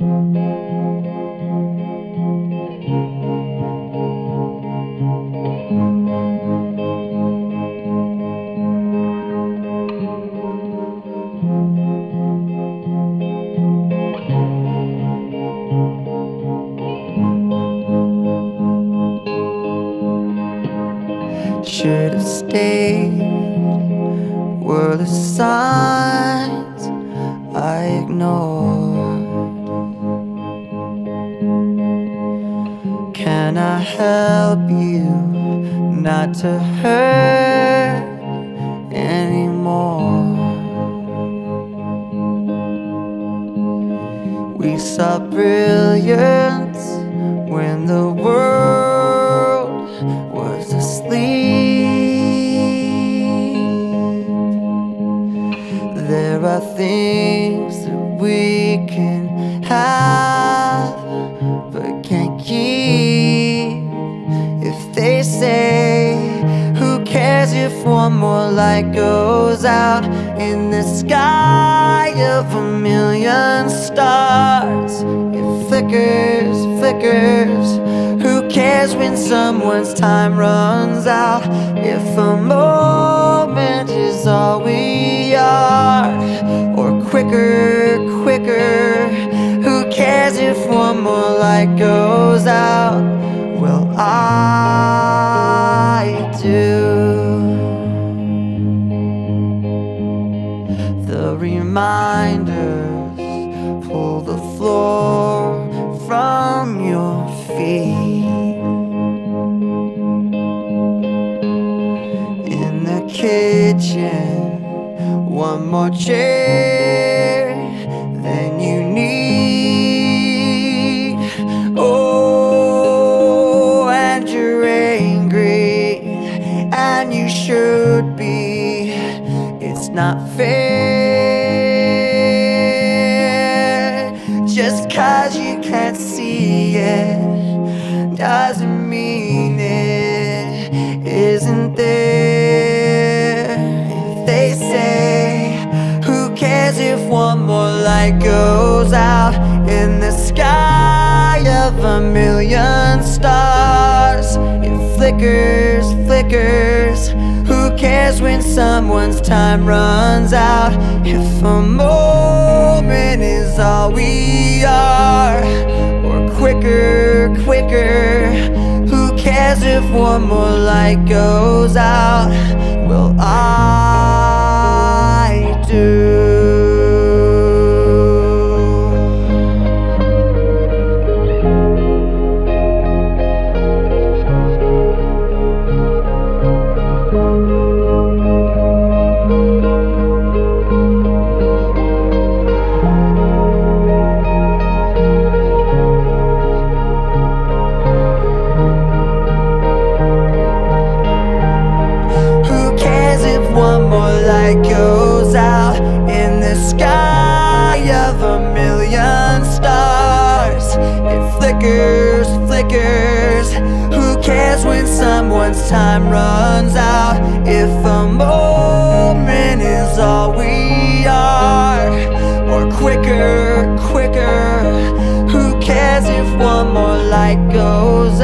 Should have stayed were the signs I ignored. Help you not to hurt anymore? We saw brilliance when the world was asleep. There are things if one more light goes out in the sky of a million stars? It flickers, flickers. Who cares when someone's time runs out? If a moment is all we are, or quicker, quicker. Who cares if one more light goes out? Well, I reminders pull the floor from your feet. In the kitchen, one more chair than you need. Oh, and you're angry, and you should be. It's not fair. Can't see it doesn't mean it isn't there. If they say, Who cares if one more light goes out in the sky of a million stars? It flickers, flickers. Who cares when someone's time runs out? If a moment is all we are, quicker, quicker. Who cares if one more light goes out? Well, I light goes out in the sky of a million stars. It flickers, flickers. Who cares when someone's time runs out? If a moment is all we are Or quicker, quicker. Who cares if one more light goes